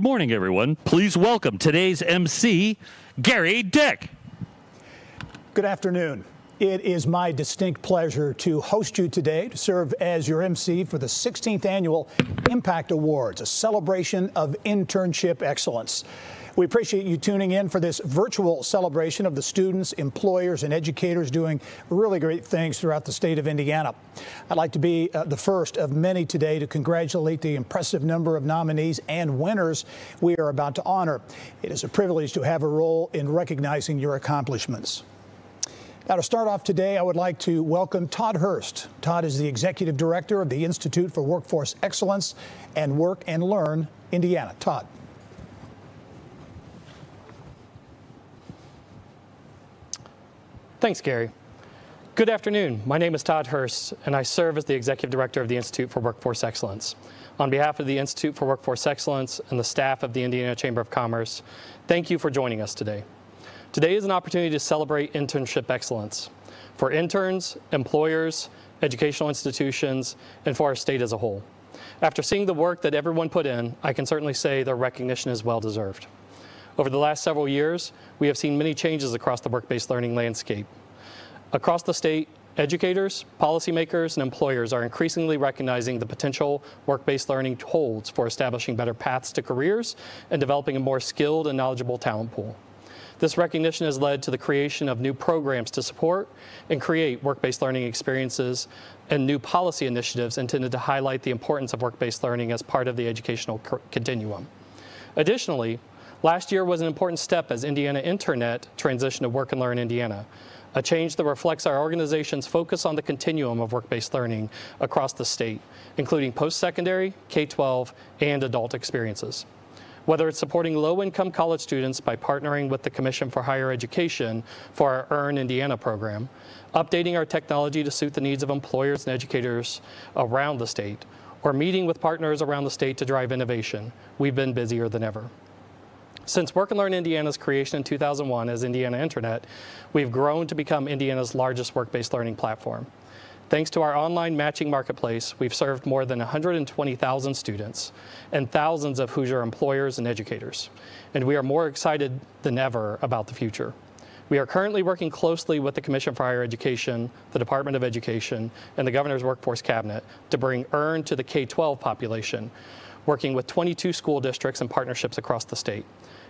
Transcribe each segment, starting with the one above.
Good morning, everyone. Please welcome today's MC, Gary Dick. Good afternoon. It is my distinct pleasure to host you today to serve as your MC for the 16th Annual Impact Awards, a celebration of internship excellence. We appreciate you tuning in for this virtual celebration of the students, employers, and educators doing really great things throughout the state of Indiana. I'd like to be uh, the first of many today to congratulate the impressive number of nominees and winners we are about to honor. It is a privilege to have a role in recognizing your accomplishments. Now, to start off today, I would like to welcome Todd Hurst. Todd is the Executive Director of the Institute for Workforce Excellence and Work and Learn Indiana. Todd. Thanks, Gary. Good afternoon. My name is Todd Hurst, and I serve as the Executive Director of the Institute for Workforce Excellence. On behalf of the Institute for Workforce Excellence and the staff of the Indiana Chamber of Commerce, thank you for joining us today. Today is an opportunity to celebrate internship excellence for interns, employers, educational institutions, and for our state as a whole. After seeing the work that everyone put in, I can certainly say their recognition is well deserved. Over the last several years, we have seen many changes across the work-based learning landscape. Across the state, educators, policymakers, and employers are increasingly recognizing the potential work-based learning holds for establishing better paths to careers and developing a more skilled and knowledgeable talent pool. This recognition has led to the creation of new programs to support and create work-based learning experiences and new policy initiatives intended to highlight the importance of work-based learning as part of the educational continuum. Additionally, last year was an important step as Indiana INTERNnet transitioned to Work and Learn Indiana, a change that reflects our organization's focus on the continuum of work-based learning across the state, including post-secondary, K-12, and adult experiences whether it's supporting low-income college students by partnering with the Commission for Higher Education for our Earn Indiana program, updating our technology to suit the needs of employers and educators around the state, or meeting with partners around the state to drive innovation, we've been busier than ever. Since Work and Learn Indiana's creation in 2001 as Indiana INTERNnet, we've grown to become Indiana's largest work-based learning platform. Thanks to our online matching marketplace, we've served more than 120,000 students and thousands of Hoosier employers and educators. And we are more excited than ever about the future. We are currently working closely with the Commission for Higher Education, the Department of Education, and the Governor's Workforce Cabinet to bring EARN to the K-12 population, working with 22 school districts and partnerships across the state.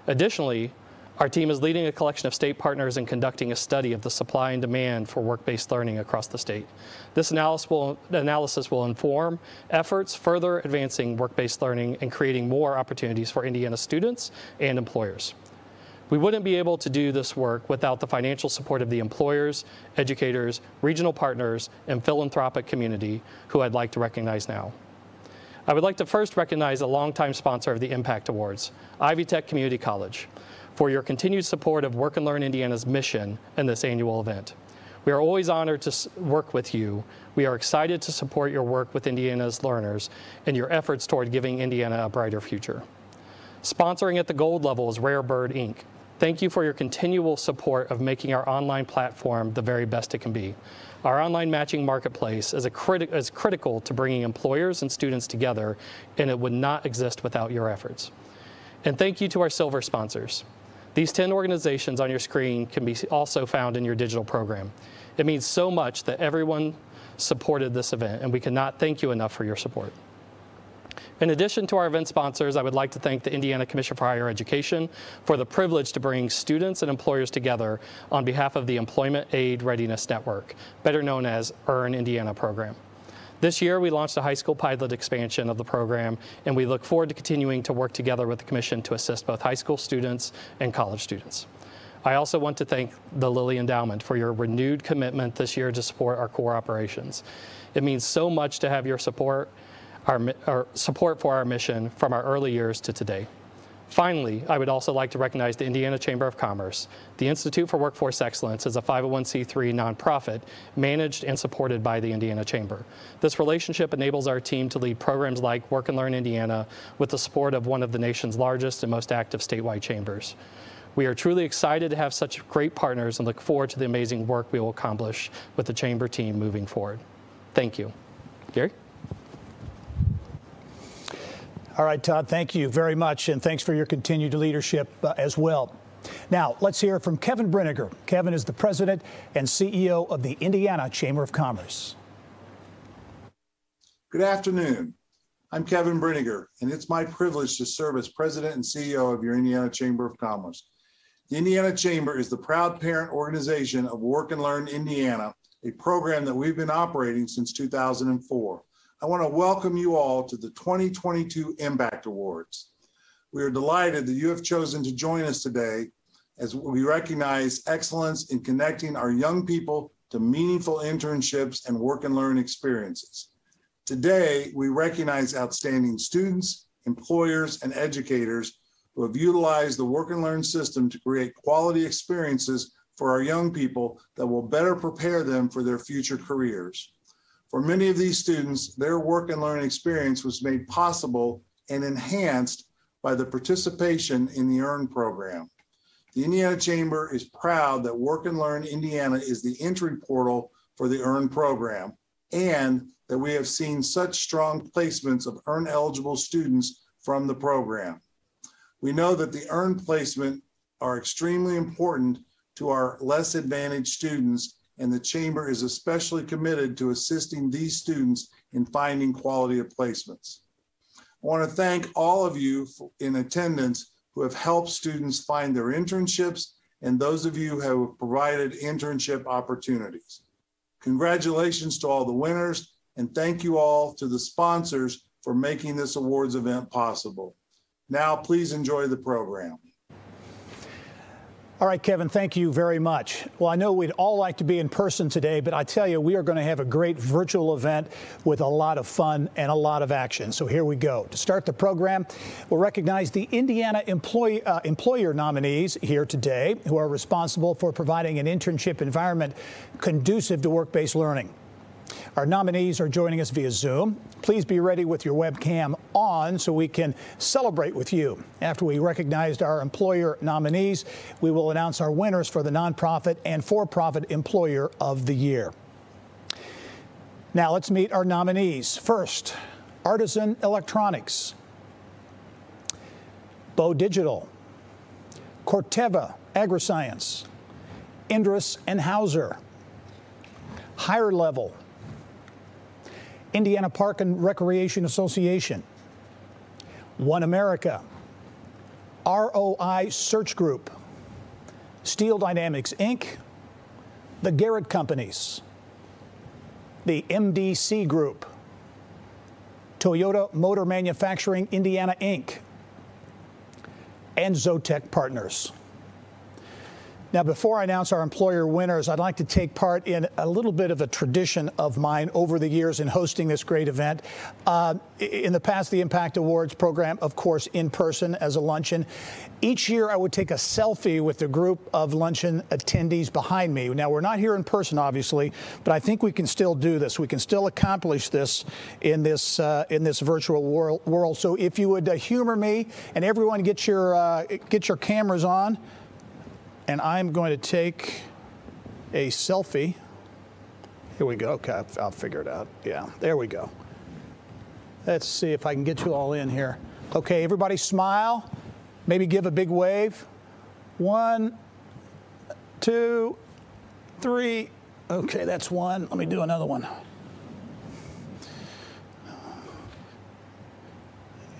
Additionally, our team is leading a collection of state partners and conducting a study of the supply and demand for work-based learning across the state. This analysis will, analysis will inform efforts further advancing work-based learning and creating more opportunities for Indiana students and employers. We wouldn't be able to do this work without the financial support of the employers, educators, regional partners, and philanthropic community who I'd like to recognize now. I would like to first recognize a longtime sponsor of the Impact Awards, Ivy Tech Community College for your continued support of Work and Learn Indiana's mission in this annual event. We are always honored to work with you. We are excited to support your work with Indiana's learners and your efforts toward giving Indiana a brighter future. Sponsoring at the gold level is Rare Bird Inc. Thank you for your continual support of making our online platform the very best it can be. Our online matching marketplace is, criti is critical to bringing employers and students together, and it would not exist without your efforts. And thank you to our silver sponsors. These 10 organizations on your screen can be also found in your digital program. It means so much that everyone supported this event, and we cannot thank you enough for your support. In addition to our event sponsors, I would like to thank the Indiana Commission for Higher Education for the privilege to bring students and employers together on behalf of the Employment Aid Readiness Network, better known as EARN Indiana program. This year, we launched a high school pilot expansion of the program, and we look forward to continuing to work together with the Commission to assist both high school students and college students. I also want to thank the Lilly Endowment for your renewed commitment this year to support our core operations. It means so much to have your support, our, our support for our mission from our early years to today. Finally, I would also like to recognize the Indiana Chamber of Commerce. The Institute for Workforce Excellence is a 501c3 nonprofit managed and supported by the Indiana Chamber. This relationship enables our team to lead programs like Work and Learn Indiana with the support of one of the nation's largest and most active statewide chambers. We are truly excited to have such great partners and look forward to the amazing work we will accomplish with the Chamber team moving forward. Thank you. Gary? All right, Todd, thank you very much, and thanks for your continued leadership uh, as well. Now, let's hear from Kevin Brinegar. Kevin is the president and CEO of the Indiana Chamber of Commerce. Good afternoon. I'm Kevin Brinegar, and it's my privilege to serve as president and CEO of your Indiana Chamber of Commerce. The Indiana Chamber is the proud parent organization of Work and Learn Indiana, a program that we've been operating since 2004. I want to welcome you all to the 2022 Impact Awards. We are delighted that you have chosen to join us today as we recognize excellence in connecting our young people to meaningful internships and work and learn experiences. Today, we recognize outstanding students, employers, and educators who have utilized the work and learn system to create quality experiences for our young people that will better prepare them for their future careers. For many of these students, their work and learn experience was made possible and enhanced by the participation in the EARN program. The Indiana Chamber is proud that Work and Learn Indiana is the entry portal for the EARN program and that we have seen such strong placements of EARN eligible students from the program. We know that the EARN placement are extremely important to our less advantaged students and the Chamber is especially committed to assisting these students in finding quality of placements. I want to thank all of you in attendance who have helped students find their internships and those of you who have provided internship opportunities. Congratulations to all the winners and thank you all to the sponsors for making this awards event possible. Now, please enjoy the program. All right, Kevin, thank you very much. Well, I know we'd all like to be in person today, but I tell you, we are going to have a great virtual event with a lot of fun and a lot of action. So here we go. To start the program, we'll recognize the Indiana employee, uh, employer nominees here today who are responsible for providing an internship environment conducive to work based learning. Our nominees are joining us via Zoom. Please be ready with your webcam on so we can celebrate with you. After we recognized our employer nominees, we will announce our winners for the nonprofit and for profit employer of the year. Now let's meet our nominees. First, Artisan Electronics, Bow Digital, Corteva AgriScience, Endress and Hauser, Higher Level, Indiana Park and Recreation Association, One America, ROI Search Group, Steel Dynamics Inc., the Garrett Companies, the MDC Group, Toyota Motor Manufacturing Indiana Inc., and Zotec Partners. Now, before I announce our employer winners, I'd like to take part in a little bit of a tradition of mine over the years in hosting this great event. Uh, in the past, the Impact Awards program, of course, in person as a luncheon. Each year, I would take a selfie with the group of luncheon attendees behind me. Now, we're not here in person, obviously, but I think we can still do this. We can still accomplish this in this uh, in this virtual world. So, if you would uh, humor me and everyone get your uh, get your cameras on and I'm going to take a selfie. Here we go. Okay, I'll figure it out. Yeah, there we go. Let's see if I can get you all in here. Okay, everybody smile. Maybe give a big wave. One, two, three. Okay, that's one. Let me do another one.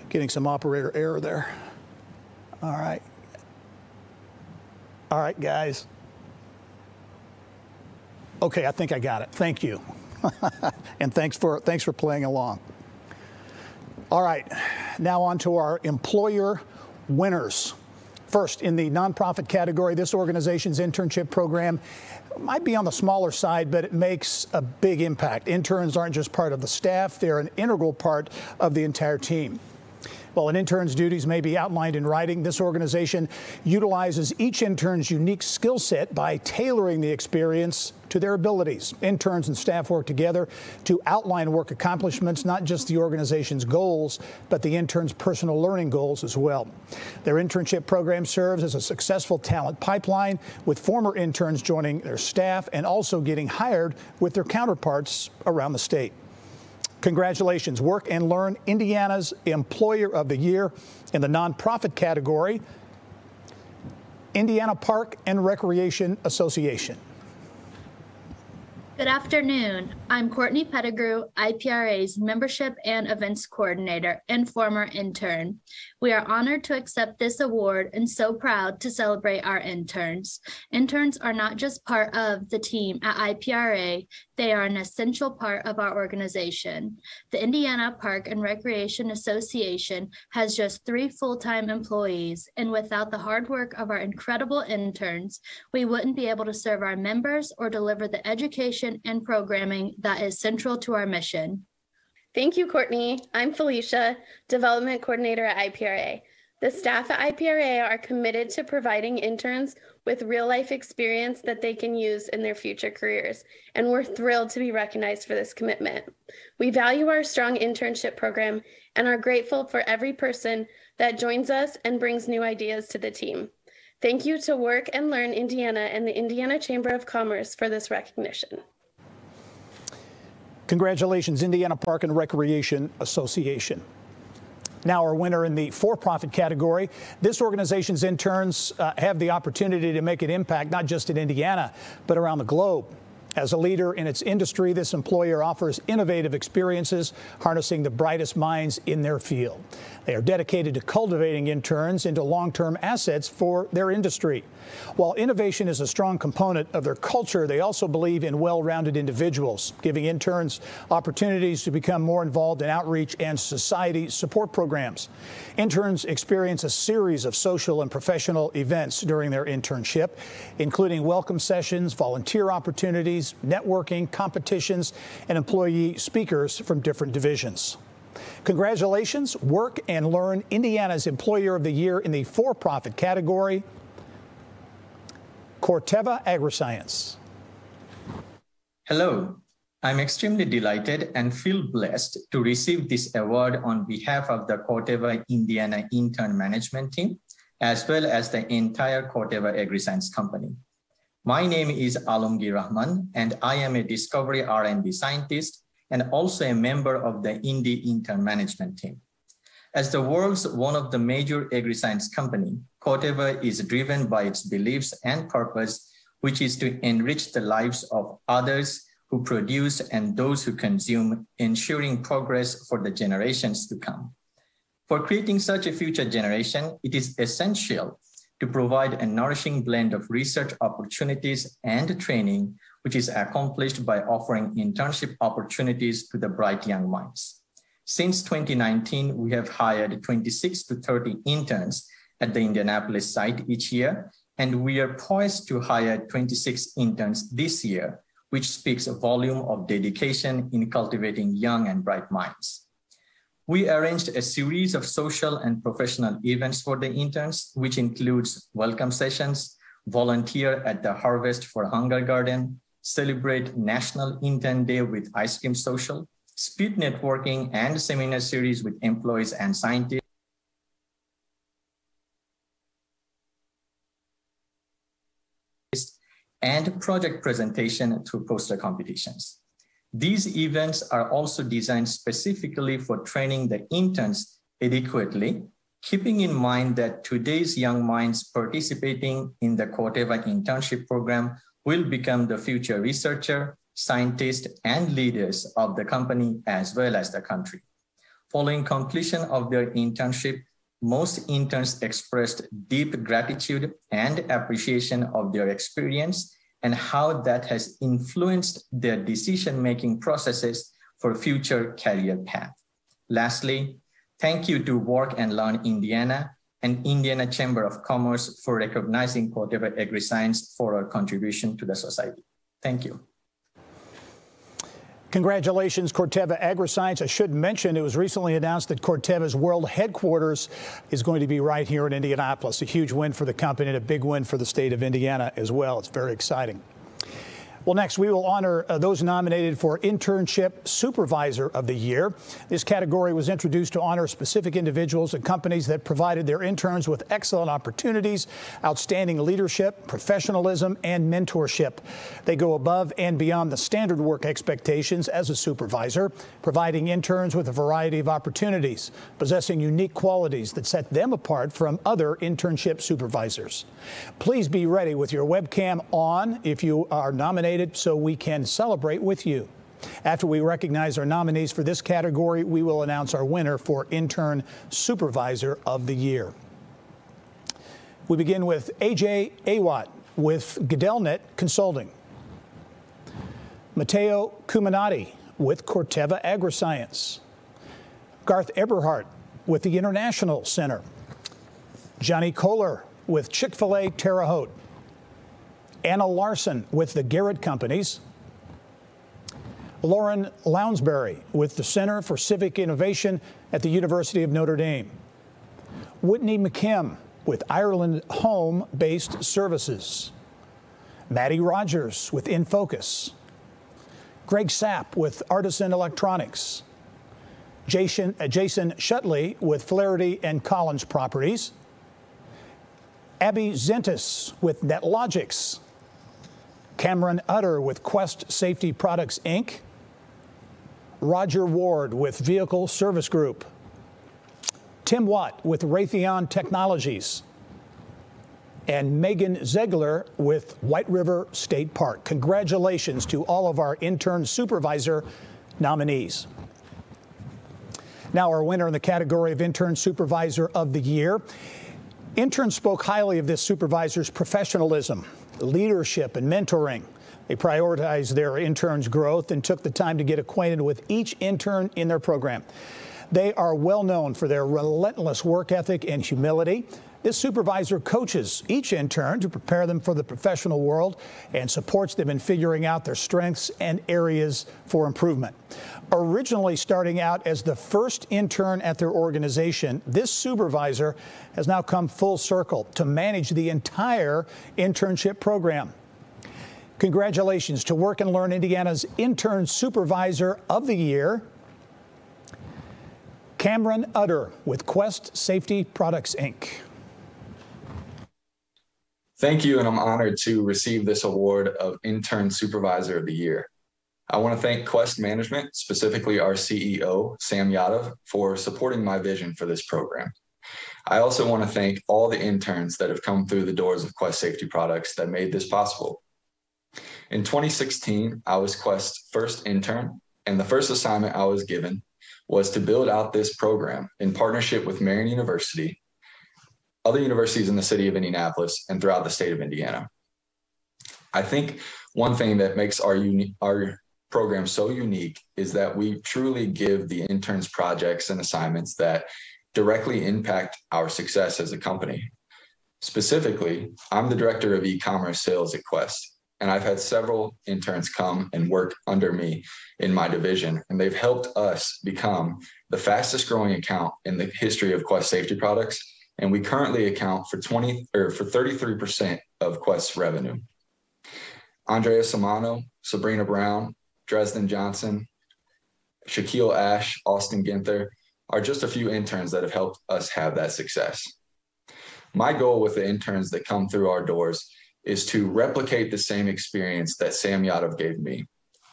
Getting some operator error there. All right. All right, guys. Okay, I think I got it. Thank you. and thanks for thanks for playing along. All right, now on to our employer winners. First, in the nonprofit category, this organization's internship program might be on the smaller side, but it makes a big impact. Interns aren't just part of the staff, they're an integral part of the entire team. While an intern's duties may be outlined in writing, this organization utilizes each intern's unique skill set by tailoring the experience to their abilities. Interns and staff work together to outline work accomplishments, not just the organization's goals, but the intern's personal learning goals as well. Their internship program serves as a successful talent pipeline, with former interns joining their staff and also getting hired with their counterparts around the state. Congratulations, Work and Learn Indiana's Employer of the Year in the nonprofit category, Indiana Park and Recreation Association. Good afternoon. I'm Courtney Pettigrew, IPRA's Membership and Events Coordinator and former intern. We are honored to accept this award and so proud to celebrate our interns. Interns are not just part of the team at IPRA, they are an essential part of our organization. The Indiana Park and Recreation Association has just three full-time employees, and without the hard work of our incredible interns, we wouldn't be able to serve our members or deliver the education and programming that is central to our mission. Thank you, Courtney. I'm Felicia, Development Coordinator at IPRA. The staff at IPRA are committed to providing interns with real life experience that they can use in their future careers, and we're thrilled to be recognized for this commitment. We value our strong internship program and are grateful for every person that joins us and brings new ideas to the team. Thank you to Work and Learn Indiana and the Indiana Chamber of Commerce for this recognition. Congratulations, Indiana Park and Recreation Association. Now, our winner in the for profit category. This organization's interns uh, have the opportunity to make an impact not just in Indiana, but around the globe. As a leader in its industry, this employer offers innovative experiences, harnessing the brightest minds in their field. They are dedicated to cultivating interns into long-term assets for their industry. While innovation is a strong component of their culture, they also believe in well-rounded individuals, giving interns opportunities to become more involved in outreach and society support programs. Interns experience a series of social and professional events during their internship, including welcome sessions, volunteer opportunities, networking, competitions, and employee speakers from different divisions. Congratulations, Work and Learn Indiana's Employer of the Year in the for-profit category, Corteva AgriScience. Hello, I'm extremely delighted and feel blessed to receive this award on behalf of the Corteva Indiana intern management team, as well as the entire Corteva AgriScience company. My name is Alamgir Rahman, and I am a discovery R&D scientist and also a member of the Indy intern management team. As the world's one of the major agri-science company, Corteva is driven by its beliefs and purpose, which is to enrich the lives of others who produce and those who consume, ensuring progress for the generations to come. For creating such a future generation, it is essential to provide a nourishing blend of research opportunities and training which is accomplished by offering internship opportunities to the bright young minds. Since 2019, we have hired 26 to 30 interns at the Indianapolis site each year, and we are poised to hire 26 interns this year, which speaks a volume of dedication in cultivating young and bright minds. We arranged a series of social and professional events for the interns, which includes welcome sessions, volunteer at the Harvest for Hunger Garden, celebrate National Intern Day with Ice Cream Social, speed networking, and seminar series with employees and scientists. and project presentation through poster competitions. These events are also designed specifically for training the interns adequately, keeping in mind that today's young minds participating in the Corteva internship program will become the future researcher, scientist, and leaders of the company as well as the country. Following completion of their internship, most interns expressed deep gratitude and appreciation of their experience and how that has influenced their decision-making processes for future career path. Lastly, thank you to Work and Learn Indiana and Indiana Chamber of Commerce for recognizing Corteva AgriScience for our contribution to the society. Thank you. Congratulations, Corteva AgriScience. I should mention it was recently announced that Corteva's world headquarters is going to be right here in Indianapolis. A huge win for the company and a big win for the state of Indiana as well. It's very exciting. Well, next, we will honor uh, those nominated for Internship Supervisor of the Year. This category was introduced to honor specific individuals and companies that provided their interns with excellent opportunities, outstanding leadership, professionalism, and mentorship. They go above and beyond the standard work expectations as a supervisor, providing interns with a variety of opportunities, possessing unique qualities that set them apart from other internship supervisors. Please be ready with your webcam on if you are nominated so we can celebrate with you. After we recognize our nominees for this category, we will announce our winner for Intern Supervisor of the Year. We begin with AJ Awat with Gedelnet Consulting. Matteo Cuminati with Corteva Agriscience. Garth Eberhardt with the International Center. Johnny Kohler with Chick fil A Terre Haute. Anna Larson with the Garrett Companies, Lauren Lounsbury with the Center for Civic Innovation at the University of Notre Dame, Whitney McKim with Ireland Home Based Services, Maddie Rogers with enFocus, Greg Sapp with Artisan Electronics, Jason, uh, Jason Shutley with Flaherty and Collins Properties, Abby Zentis with NetLogix, Cameron Utter with Quest Safety Products, Inc., Roger Ward with Vehicle Service Group, Tim Watt with Raytheon Technologies, and Megan Ziegler with White River State Park. Congratulations to all of our intern supervisor nominees. Now, our winner in the category of Intern Supervisor of the Year. Interns spoke highly of this supervisor's professionalism, leadership, and mentoring. They prioritized their interns' growth and took the time to get acquainted with each intern in their program. They are well known for their relentless work ethic and humility. This supervisor coaches each intern to prepare them for the professional world and supports them in figuring out their strengths and areas for improvement. Originally starting out as the first intern at their organization, this supervisor has now come full circle to manage the entire internship program. Congratulations to Work and Learn Indiana's Intern Supervisor of the Year, Cameron Utter with Quest Safety Products, Inc. Thank you, and I'm honored to receive this award of Intern Supervisor of the Year. I want to thank Quest Management, specifically our CEO, Sam Yadav, for supporting my vision for this program. I also want to thank all the interns that have come through the doors of Quest Safety Products that made this possible. In 2016, I was Quest's first intern, and the first assignment I was given was to build out this program in partnership with Marian University other universities in the city of Indianapolis and throughout the state of Indiana. I think one thing that makes our uni- our program so unique is that we truly give the interns projects and assignments that directly impact our success as a company. Specifically, I'm the director of e-commerce sales at Quest, and I've had several interns come and work under me in my division, and they've helped us become the fastest growing account in the history of Quest safety products and we currently account for 20 or for 33% of Quest's revenue. Andrea Samano, Sabrina Brown, Dresden Johnson, Shaquille Ash, Austin Ginther are just a few interns that have helped us have that success. My goal with the interns that come through our doors is to replicate the same experience that Sam Yadav gave me.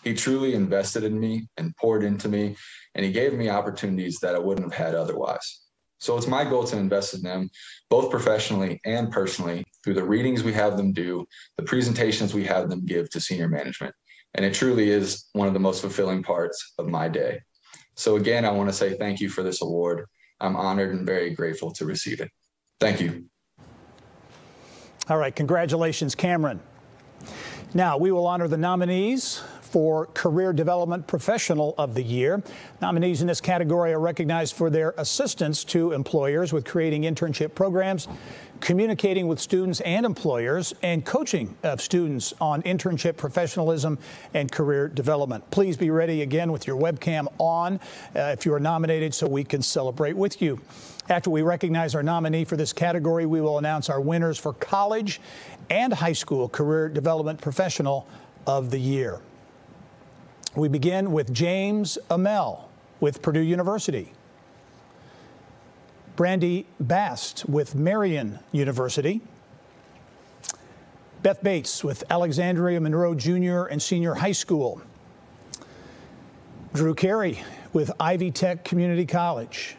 He truly invested in me and poured into me, and he gave me opportunities that I wouldn't have had otherwise. So it's my goal to invest in them both professionally and personally through the readings we have them do, the presentations we have them give to senior management. And it truly is one of the most fulfilling parts of my day. So again, I want to say thank you for this award. I'm honored and very grateful to receive it. Thank you. All right, congratulations, Cameron. Now, we will honor the nominees for Career Development Professional of the Year. Nominees in this category are recognized for their assistance to employers with creating internship programs, communicating with students and employers, and coaching of students on internship professionalism and career development. Please be ready again with your webcam on uh, if you are nominated so we can celebrate with you. After we recognize our nominee for this category, we will announce our winners for college and high school career development professional of the Year. We begin with James Amell with Purdue University. Brandy Bast with Marian University. Beth Bates with Alexandria Monroe Junior and Senior High School. Drew Carey with Ivy Tech Community College.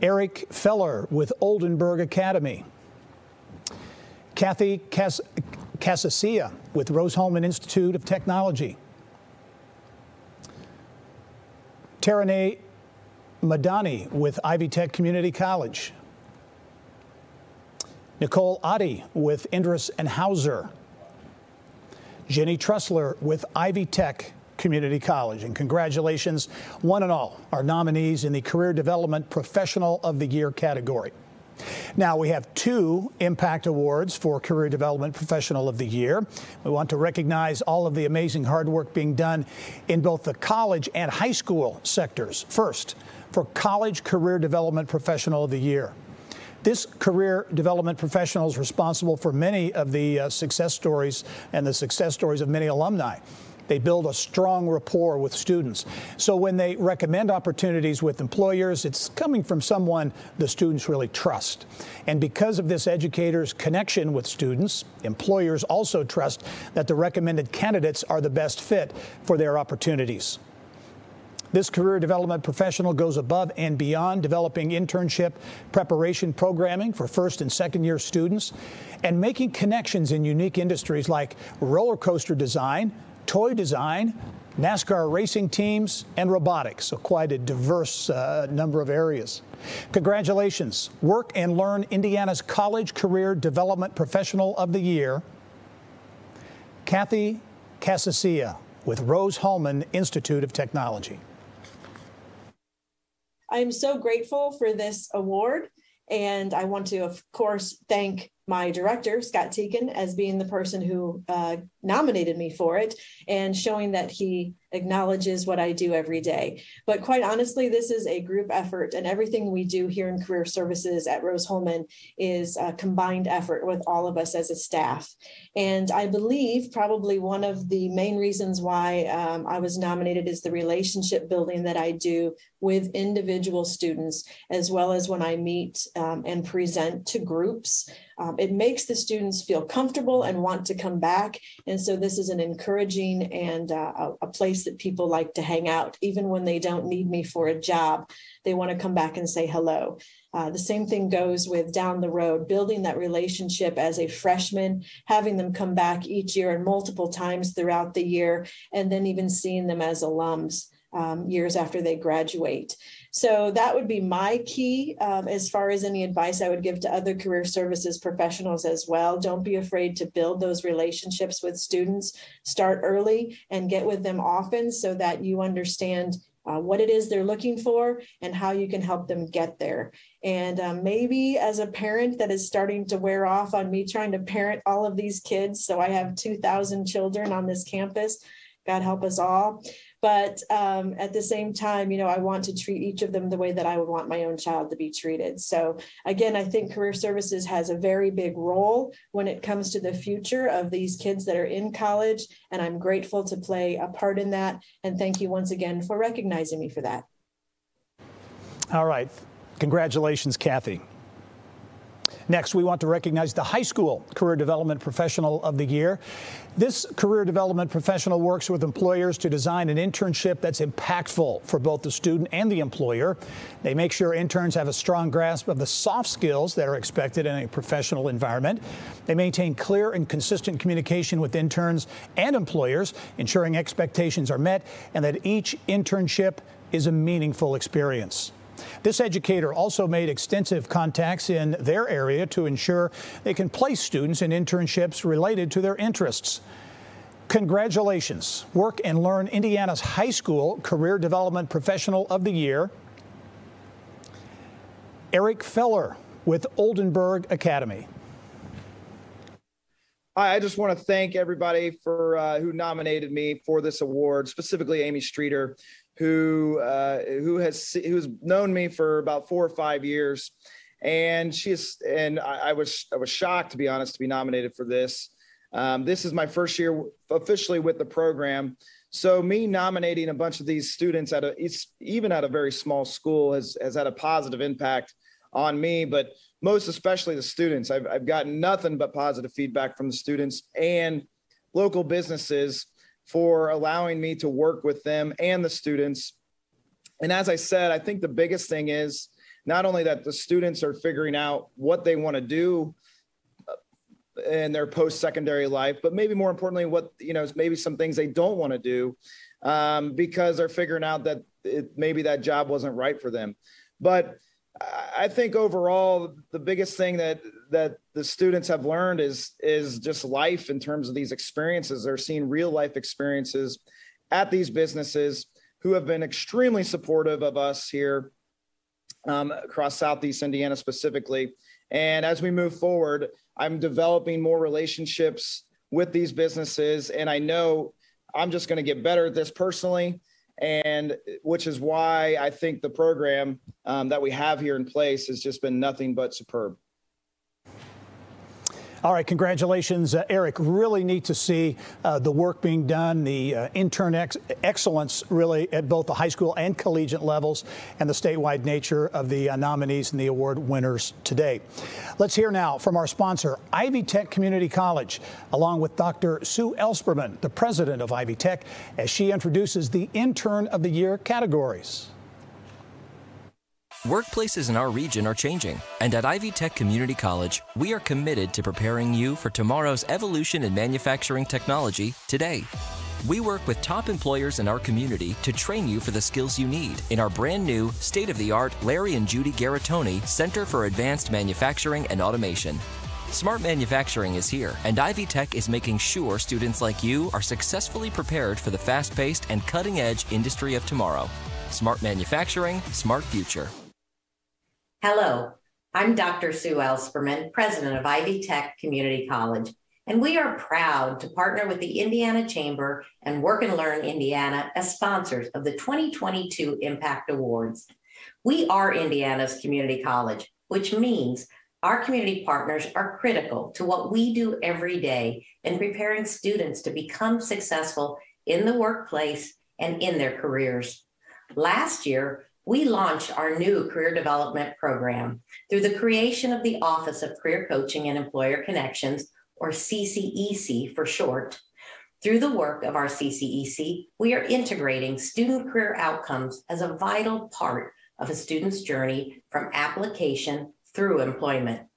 Eric Feller with Oldenburg Academy. Kathy Cas- with Rose-Hulman Institute of Technology. Taranay Madani with Ivy Tech Community College. Nicole Adi with Endress and Hauser. Jenny Trussler with Ivy Tech Community College. And congratulations, one and all, our nominees in the Career Development Professional of the Year category. Now, we have two Impact Awards for Career Development Professional of the Year. We want to recognize all of the amazing hard work being done in both the college and high school sectors. First, for College Career Development Professional of the Year. This career development professional is responsible for many of the uh, success stories and the success stories of many alumni. They build a strong rapport with students. So when they recommend opportunities with employers, it's coming from someone the students really trust. And because of this educator's connection with students, employers also trust that the recommended candidates are the best fit for their opportunities. This career development professional goes above and beyond developing internship preparation programming for first and second year students and making connections in unique industries like roller coaster design, toy design, NASCAR racing teams, and robotics. So, quite a diverse uh, number of areas. Congratulations. Work and Learn Indiana's College Career Development Professional of the Year, Kathy Casasia with Rose-Hulman Institute of Technology. I'm so grateful for this award. And I want to, of course, thank my director, Scott Teakin, as being the person who uh, nominated me for it and showing that he acknowledges what I do every day. But quite honestly, this is a group effort, and everything we do here in career services at Rose-Hulman is a combined effort with all of us as a staff. And I believe probably one of the main reasons why um, I was nominated is the relationship building that I do with individual students, as well as when I meet um, and present to groups. Um, it makes the students feel comfortable and want to come back. And so this is an encouraging and uh, a, place that people like to hang out, even when they don't need me for a job. They want to come back and say hello. Uh, the same thing goes with down the road, building that relationship as a freshman, having them come back each year and multiple times throughout the year, and then even seeing them as alums um, years after they graduate. So that would be my key um, as far as any advice I would give to other career services professionals as well. Don't be afraid to build those relationships with students. Start early and get with them often so that you understand uh, what it is they're looking for and how you can help them get there. And um, maybe as a parent that is starting to wear off on me trying to parent all of these kids, so I have 2,000 children on this campus. God help us all. But um, at the same time, you know, I want to treat each of them the way that I would want my own child to be treated. So again, I think career services has a very big role when it comes to the future of these kids that are in college. And I'm grateful to play a part in that. And thank you once again for recognizing me for that. All right. Congratulations, Kathy. Next, we want to recognize the High School Career Development Professional of the Year. This career development professional works with employers to design an internship that's impactful for both the student and the employer. They make sure interns have a strong grasp of the soft skills that are expected in a professional environment. They maintain clear and consistent communication with interns and employers, ensuring expectations are met and that each internship is a meaningful experience. This educator also made extensive contacts in their area to ensure they can place students in internships related to their interests. Congratulations. Work and Learn Indiana's High School Career Development Professional of the Year, Eric Feller with Oldenburg Academy. Hi, I just want to thank everybody for uh, who nominated me for this award, specifically Amy Streeter, who uh, who has who's known me for about four or five years, and she is and I, I was I was shocked to be honest to be nominated for this. Um, this is my first year officially with the program. So me nominating a bunch of these students at a even at a very small school has has had a positive impact on me, but most especially the students. I've I've gotten nothing but positive feedback from the students and local businesses for allowing me to work with them and the students. And as I said, I think the biggest thing is not only that the students are figuring out what they want to do in their post-secondary life, but maybe more importantly, what you know, maybe some things they don't want to do um, because they're figuring out that it, maybe that job wasn't right for them. But I think overall, the biggest thing that that the students have learned is is just life in terms of these experiences. They're seeing real life experiences at these businesses who have been extremely supportive of us here um, across Southeast Indiana specifically. And as we move forward, I'm developing more relationships with these businesses. And I know I'm just going to get better at this personally. And which is why I think the program um, that we have here in place has just been nothing but superb. All right, congratulations, uh, Eric. Really neat to see uh, the work being done, the uh, intern ex excellence really at both the high school and collegiate levels, and the statewide nature of the uh, nominees and the award winners today. Let's hear now from our sponsor, Ivy Tech Community College, along with Dr. Sue Ellspermann, the president of Ivy Tech, as she introduces the Intern of the Year categories. Workplaces in our region are changing, and at Ivy Tech Community College, we are committed to preparing you for tomorrow's evolution in manufacturing technology today. We work with top employers in our community to train you for the skills you need in our brand new, state of the art Larry and Judy Garatoni Center for Advanced Manufacturing and Automation. Smart manufacturing is here, and Ivy Tech is making sure students like you are successfully prepared for the fast paced and cutting edge industry of tomorrow. Smart manufacturing, smart future. Hello, I'm Dr. Sue Ellspermann, president of Ivy Tech Community College, and we are proud to partner with the Indiana Chamber and Work and Learn Indiana as sponsors of the 2022 Impact Awards. We are Indiana's community college, which means our community partners are critical to what we do every day in preparing students to become successful in the workplace and in their careers. Last year, we launched our new career development program through the creation of the Office of Career Coaching and Employer Connections, or CCEC for short. Through the work of our CCEC, we are integrating student career outcomes as a vital part of a student's journey from application through employment.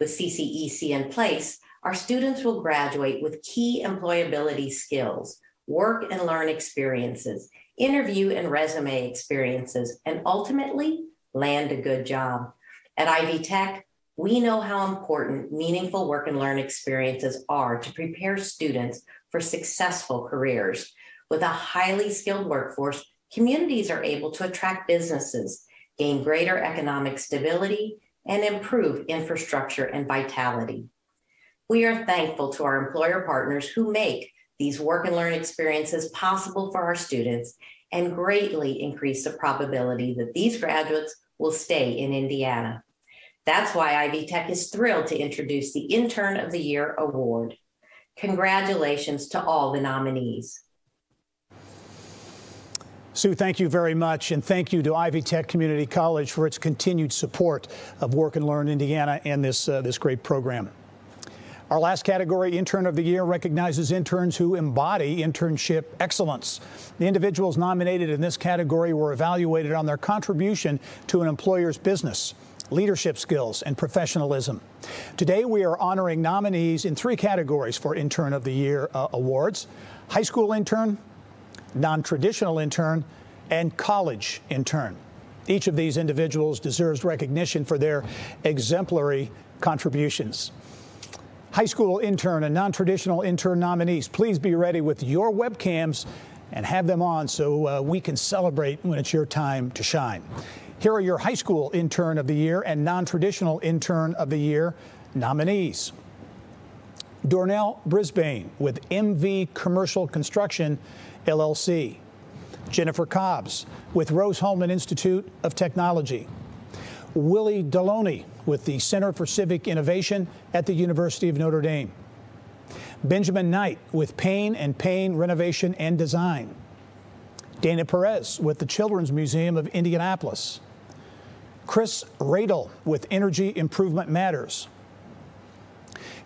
With CCEC in place, our students will graduate with key employability skills, work and learn experiences, interview and resume experiences, and ultimately land a good job. At Ivy Tech, we know how important meaningful work and learn experiences are to prepare students for successful careers. With a highly skilled workforce, communities are able to attract businesses, gain greater economic stability, and improve infrastructure and vitality. We are thankful to our employer partners who make these work and learn experiences possible for our students and greatly increase the probability that these graduates will stay in Indiana. That's why Ivy Tech is thrilled to introduce the Intern of the Year Award. Congratulations to all the nominees. Sue, thank you very much, and thank you to Ivy Tech Community College for its continued support of Work and Learn Indiana and this, uh, this great program. Our last category, Intern of the Year, recognizes interns who embody internship excellence. The individuals nominated in this category were evaluated on their contribution to an employer's business leadership skills, and professionalism. Today, we are honoring nominees in three categories for Intern of the Year uh, awards high school intern, non traditional intern, and college intern. Each of these individuals deserves recognition for their exemplary contributions. High school intern and non-traditional intern nominees, please be ready with your webcams and have them on so uh, we can celebrate when it's your time to shine. Here are your high school intern of the year and non-traditional intern of the year nominees. Dornell Brisbane with MV Commercial Construction, LLC. Jennifer Cobbs with Rose Hulman Institute of Technology. Willie Deloney with the Center for Civic Innovation at the University of Notre Dame. Benjamin Knight with Payne and Payne Renovation and Design. Dana Perez with the Children's Museum of Indianapolis. Chris Radel with Energy Improvement Matters.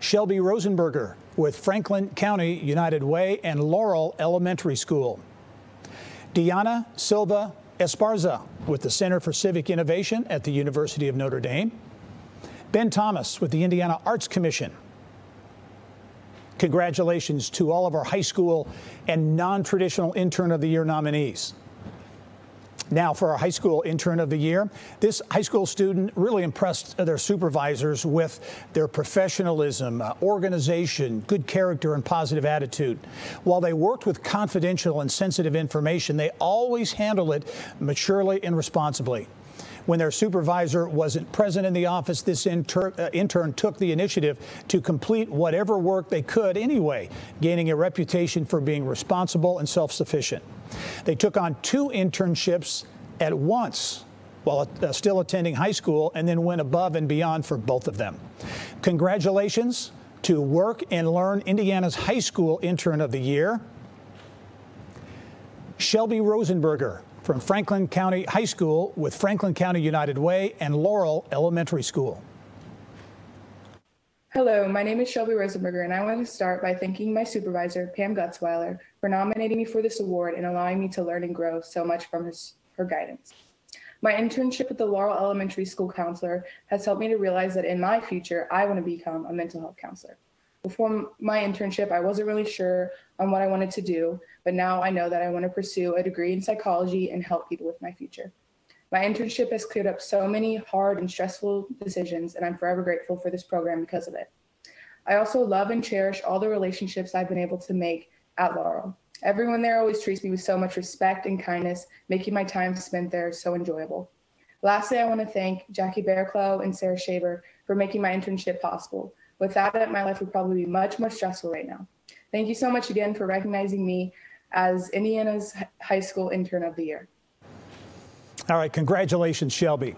Shelby Rosenberger with Franklin County United Way and Laurel Elementary School. Diana Silva Esparza with the Center for Civic Innovation at the University of Notre Dame. Ben Thomas with the Indiana Arts Commission. Congratulations to all of our high school and non-traditional intern of the year nominees. Now, for our high school intern of the year, this high school student really impressed their supervisors with their professionalism, uh, organization, good character, and positive attitude. While they worked with confidential and sensitive information, they always handled it maturely and responsibly. When their supervisor wasn't present in the office, this inter uh, intern took the initiative to complete whatever work they could anyway, gaining a reputation for being responsible and self-sufficient. They took on two internships at once while uh, still attending high school and then went above and beyond for both of them. Congratulations to Work and Learn Indiana's High School Intern of the Year, Shelby Rosenberger from Franklin County High School with Franklin County United Way and Laurel Elementary School. Hello, my name is Shelby Rosenberger, and I want to start by thanking my supervisor, Pam Gutzweiler, for nominating me for this award and allowing me to learn and grow so much from his, her guidance. My internship with the Laurel Elementary School counselor has helped me to realize that in my future, I want to become a mental health counselor. Before my internship, I wasn't really sure on what I wanted to do, but now I know that I want to pursue a degree in psychology and help people with my future. My internship has cleared up so many hard and stressful decisions, and I'm forever grateful for this program because of it. I also love and cherish all the relationships I've been able to make at Laurel. Everyone there always treats me with so much respect and kindness, making my time spent there so enjoyable. Lastly, I want to thank Jackie Bearclough and Sarah Shaver for making my internship possible. Without it, my life would probably be much more stressful right now. Thank you so much again for recognizing me as Indiana's High School Intern of the Year. All right, congratulations, Shelby.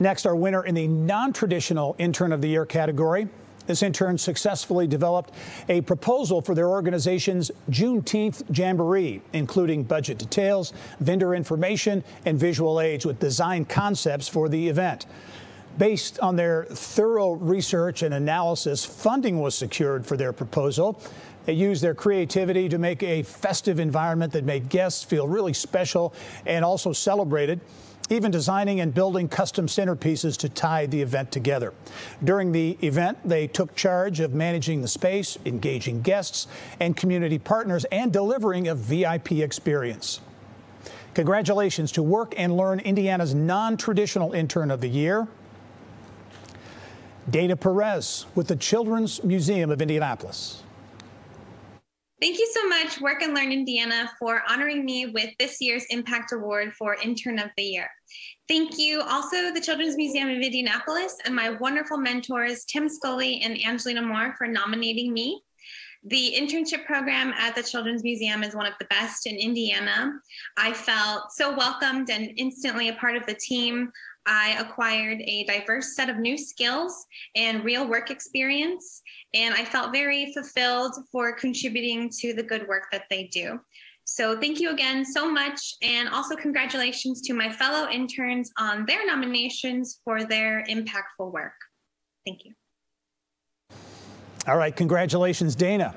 Next, our winner in the non-traditional Intern of the Year category. This intern successfully developed a proposal for their organization's Juneteenth Jamboree, including budget details, vendor information, and visual aids with design concepts for the event. Based on their thorough research and analysis, funding was secured for their proposal. They used their creativity to make a festive environment that made guests feel really special and also celebrated even designing and building custom centerpieces to tie the event together. During the event, they took charge of managing the space, engaging guests and community partners, and delivering a VIP experience. Congratulations to Work and Learn Indiana's non-traditional intern of the year. Dana Perez with the Children's Museum of Indianapolis. Thank you so much, Work and Learn Indiana, for honoring me with this year's Impact Award for Intern of the Year. Thank you also the Children's Museum of Indianapolis and my wonderful mentors, Tim Scully and Angelina Moore, for nominating me. The internship program at the Children's Museum is one of the best in Indiana. I felt so welcomed and instantly a part of the team. I acquired a diverse set of new skills and real work experience, and I felt very fulfilled for contributing to the good work that they do. So thank you again so much, and also congratulations to my fellow interns on their nominations for their impactful work. Thank you. All right, congratulations, Dana.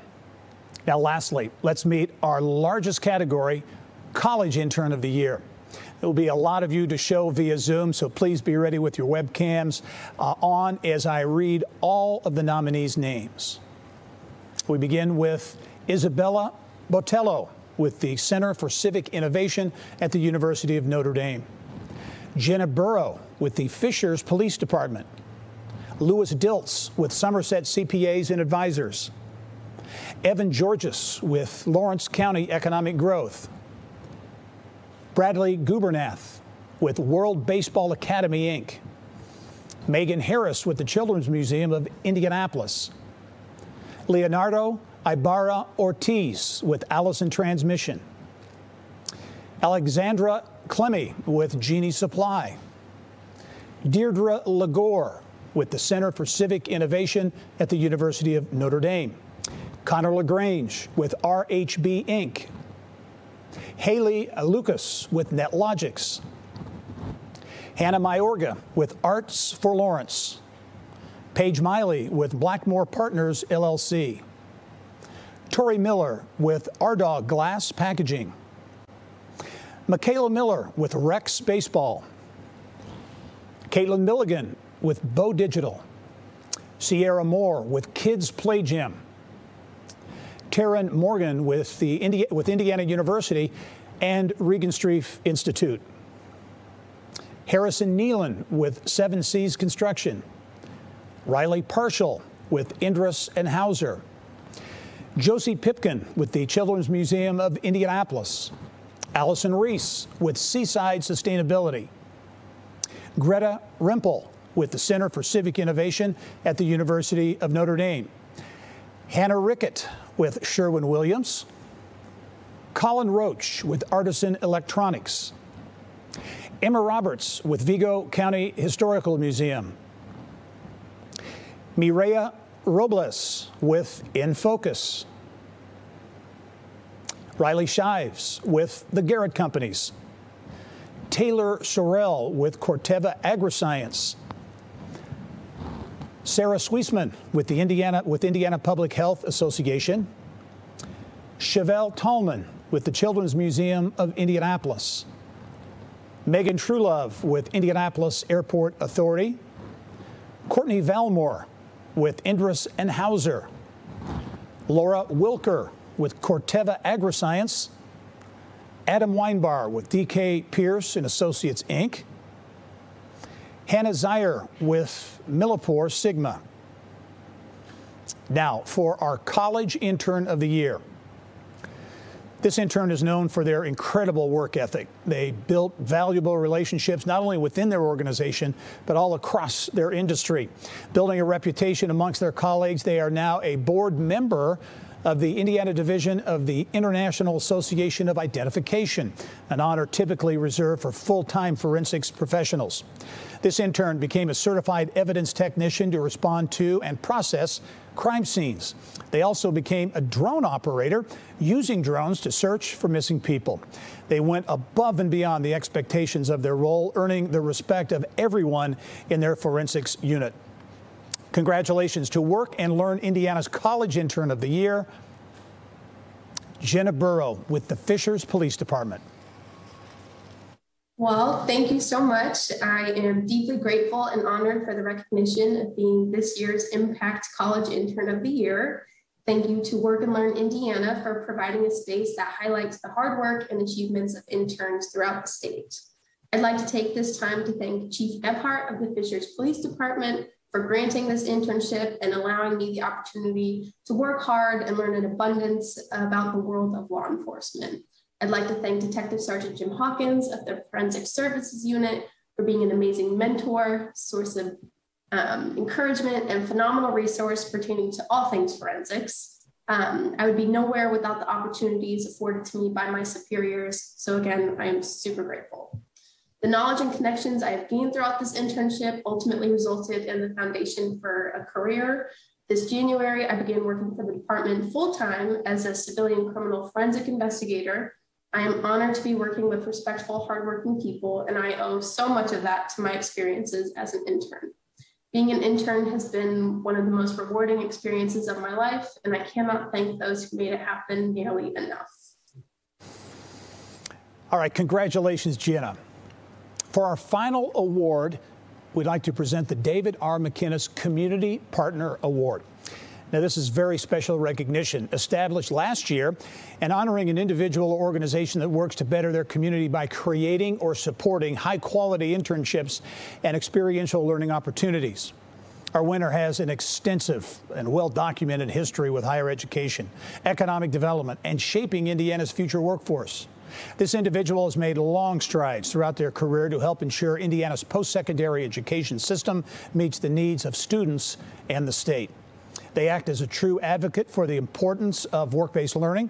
Now, lastly, let's meet our largest category, College Intern of the Year. There will be a lot of you to show via Zoom, so please be ready with your webcams uh, on as I read all of the nominees' names. We begin with Isabella Botello with the Center for Civic Innovation at the University of Notre Dame. Jenna Burrow with the Fishers Police Department. Louis Diltz with Somerset CPAs and Advisors. Evan Georges with Lawrence County Economic Growth. Bradley Gubernath with World Baseball Academy, Inc. Megan Harris with the Children's Museum of Indianapolis. Leonardo Ibarra Ortiz with Allison Transmission. Alexandra Clemmy with Genie Supply. Deirdre Lagore with the Center for Civic Innovation at the University of Notre Dame. Connor LaGrange with RHB Inc. Haley Lucas with NetLogix. Hannah Mayorga with Arts for Lawrence. Paige Miley with Blackmore Partners LLC. Tori Miller with Ardagh Glass Packaging. Michaela Miller with Rex Baseball. Caitlin Milligan with Bow Digital. Sierra Moore with Kids Play Gym. Taryn Morgan with, the Indi with Indiana University and Regenstrief Institute. Harrison Nealon with Seven Seas Construction. Riley Partial with Endress and Hauser. Josie Pipkin with the Children's Museum of Indianapolis. Allison Reese with Seaside Sustainability. Greta Rimple with the Center for Civic Innovation at the University of Notre Dame. Hannah Rickett with Sherwin Williams. Colin Roach with Artisan Electronics. Emma Roberts with Vigo County Historical Museum. Mireya Robles with enFocus. Riley Shives with the Garrett Companies. Taylor Sorrell with Corteva Agriscience. Sarah Sweisman with the Indiana with Indiana Public Health Association. Chevelle Tallman with the Children's Museum of Indianapolis. Megan Truelove with Indianapolis Airport Authority. Courtney Valmore with Endress and Hauser. Laura Wilker with Corteva Agriscience. Adam Weinbar with DK Pierce and Associates Inc. Hannah Zeyer with Millipore Sigma. Now, for our College Intern of the Year. This intern is known for their incredible work ethic. They built valuable relationships not only within their organization, but all across their industry. Building a reputation amongst their colleagues, they are now a board member of the Indiana Division of the International Association of Identification, an honor typically reserved for full-time forensics professionals. This intern became a certified evidence technician to respond to and process crime scenes. They also became a drone operator, using drones to search for missing people. They went above and beyond the expectations of their role, earning the respect of everyone in their forensics unit. Congratulations to Work and Learn Indiana's College Intern of the Year, Jenna Burrow with the Fishers Police Department. Well, thank you so much. I am deeply grateful and honored for the recognition of being this year's Impact College Intern of the Year. Thank you to Work and Learn Indiana for providing a space that highlights the hard work and achievements of interns throughout the state. I'd like to take this time to thank Chief Gebhardt of the Fishers Police Department for granting this internship and allowing me the opportunity to work hard and learn in abundance about the world of law enforcement. I'd like to thank Detective Sergeant Jim Hawkins of the Forensic Services Unit for being an amazing mentor, source of um, encouragement, and phenomenal resource pertaining to all things forensics. Um, I would be nowhere without the opportunities afforded to me by my superiors. So again, I am super grateful. The knowledge and connections I have gained throughout this internship ultimately resulted in the foundation for a career. This January, I began working for the department full-time as a civilian criminal forensic investigator. I am honored to be working with respectful, hardworking people, and I owe so much of that to my experiences as an intern. Being an intern has been one of the most rewarding experiences of my life, and I cannot thank those who made it happen nearly enough. All right, congratulations, Jenna. For our final award, we'd like to present the David R. McInnes Community Partner Award. Now, this is very special recognition established last year and honoring an individual or organization that works to better their community by creating or supporting high quality internships and experiential learning opportunities. Our winner has an extensive and well documented history with higher education, economic development, and shaping Indiana's future workforce. This individual has made long strides throughout their career to help ensure Indiana's post-secondary education system meets the needs of students and the state. They act as a true advocate for the importance of work-based learning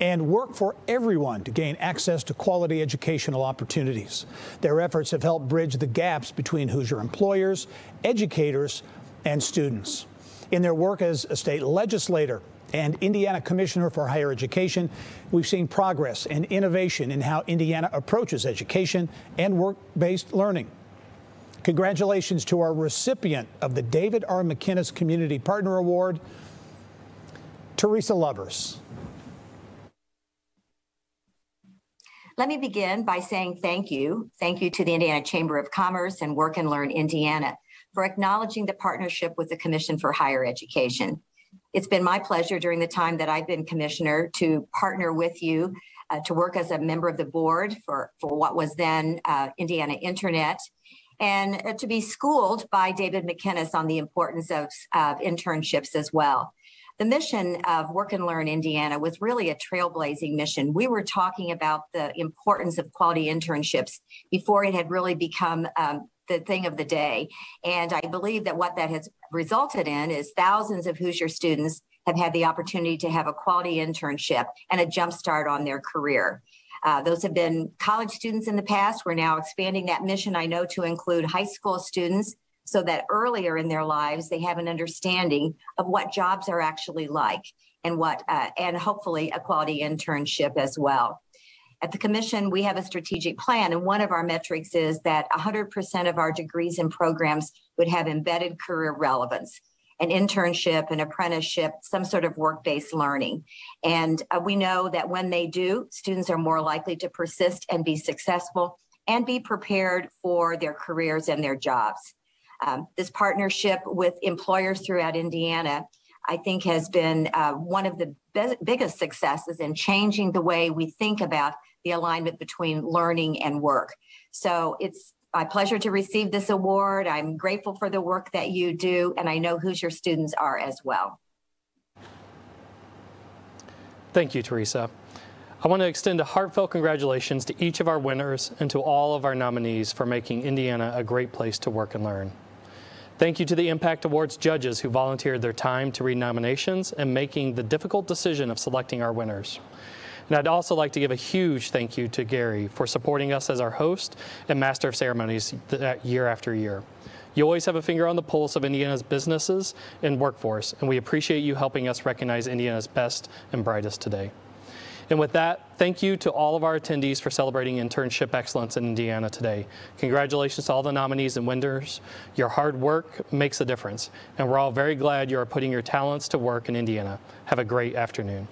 and work for everyone to gain access to quality educational opportunities. Their efforts have helped bridge the gaps between Hoosier employers, educators, and students. In their work as a state legislator and Indiana Commissioner for Higher Education, we've seen progress and innovation in how Indiana approaches education and work based learning. Congratulations to our recipient of the David R. McInnes Community Partner Award, Teresa Lubbers. Let me begin by saying thank you. Thank you to the Indiana Chamber of Commerce and Work and Learn Indiana for acknowledging the partnership with the Commission for Higher Education. It's been my pleasure during the time that I've been commissioner to partner with you uh, to work as a member of the board for, for what was then uh, Indiana INTERNnet and uh, to be schooled by David McInnes on the importance of, of internships as well. The mission of Work and Learn Indiana was really a trailblazing mission. We were talking about the importance of quality internships before it had really become um, the thing of the day. And I believe that what that has resulted in is thousands of Hoosier students have had the opportunity to have a quality internship and a jump start on their career. Uh, those have been college students in the past. We're now expanding that mission, I know, to include high school students so that earlier in their lives they have an understanding of what jobs are actually like and what uh, and hopefully a quality internship as well at the commission we have a strategic plan and one of our metrics is that 100% of our degrees and programs would have embedded career relevance an internship, an apprenticeship, some sort of work based learning. And uh, we know that when they do, students are more likely to persist and be successful and be prepared for their careers and their jobs. Um, this partnership with employers throughout Indiana, I think, has been uh, one of the biggest successes in changing the way we think about the alignment between learning and work. So it's my pleasure to receive this award. I'm grateful for the work that you do, and I know Hoosier students are as well. Thank you, Teresa. I want to extend a heartfelt congratulations to each of our winners and to all of our nominees for making Indiana a great place to work and learn. Thank you to the Impact Awards judges who volunteered their time to read nominations and making the difficult decision of selecting our winners. And I'd also like to give a huge thank you to Gary for supporting us as our host and master of ceremonies uh, year after year. You always have a finger on the pulse of Indiana's businesses and workforce, and we appreciate you helping us recognize Indiana's best and brightest today. And with that, thank you to all of our attendees for celebrating internship excellence in Indiana today. Congratulations to all the nominees and winners. Your hard work makes a difference, and we're all very glad you are putting your talents to work in Indiana. Have a great afternoon.